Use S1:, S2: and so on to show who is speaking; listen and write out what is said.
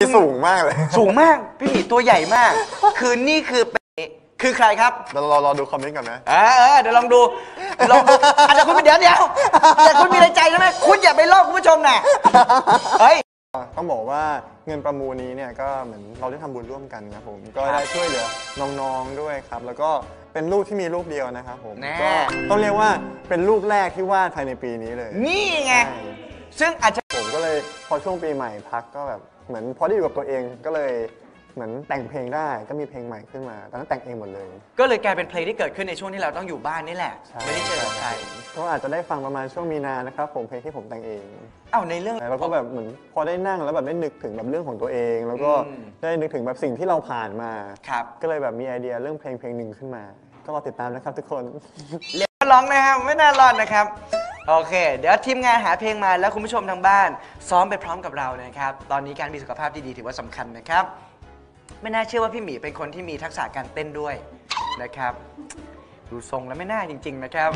S1: ที่สูงมากเลย
S2: สูงมาก พี่หมีตัวใหญ่มาก คือนี่คือเป็นคือใครครับ
S1: เดี๋ยวเรารอดูคอมเมนต์ก่อนนะ
S2: เออเออเดี๋ยวลองดูลองดูอาจจะแต่คุณเดี๋ยวเดี๋ยวแต่คุณมีในใจใช่ไหมคุณอย่าไปลอกคุณผู้ชมน่ะเฮ้ย
S1: ต้องบอกว่าเงินประมูลนี้เนี่ยก็เหมือนเราได้ทำบุญร่วมกันครับผมก็ได้ช่วยเหลือน้องๆด้วยครับ แล้วก็เป็นลูกที่มีลูกเดียวนะครับผม
S2: แน่
S1: ก็ต้องเรียกว่าเป็นลูกแรกที่วาดภายในปีนี้เลย
S2: นี่ไง
S1: ใช่
S2: ซึ่งอาจจะ
S1: ผม ก็เลยพอช่วงปีใหม่พักก็แบบเหมือนพอได้อยู่กับตัวเองก็เลยเหมือนแต่งเพลงได้ก็มีเพลงใหม่ขึ้นมาตอนนั้นแต่งเองหมดเลย
S2: ก็เลยกลายเป็นเพลงที่เกิดขึ้นในช่วงที่เราต้องอยู่บ้านนี่แหละ
S1: ใช่
S2: ไม่ได้เจอกับใคร
S1: ก็อาจจะได้ฟังประมาณช่วงมีนานะครับผมเพลงที่ผมแต่งเอง
S2: เอ้าในเรื่อง
S1: แล้วก็แบบเหมือนพอได้นั่งแล้วแบบได้นึกถึงแบบเรื่องของตัวเอง แล้วก็
S2: อืม
S1: ได้นึกถึงแบบสิ่งที่เราผ่านมา
S2: ครับ
S1: ก็เลยแบบมีไอเดียเรื่องเพลงเพลงหนึ่งขึ้นมา ก็รอติดตามนะครับทุกคน
S2: เรียกว่าร้องนะครับไม่น่ารอดนะครับ โอเค เดี๋ยวทีมงานหาเพลงมาแล้วคุณผู้ชมทางบ้าน ซ้อมไปพร้อมกับเรานะครับ ตอนนี้การมีสุขภาพที่ดีถือว่าสำคัญนะครับ ไม่น่าเชื่อว่าพี่หมีเป็นคนที่มีทักษะการเต้นด้วยนะครับ ดูทรงแล้วไม่น่าจริง ๆ นะครับ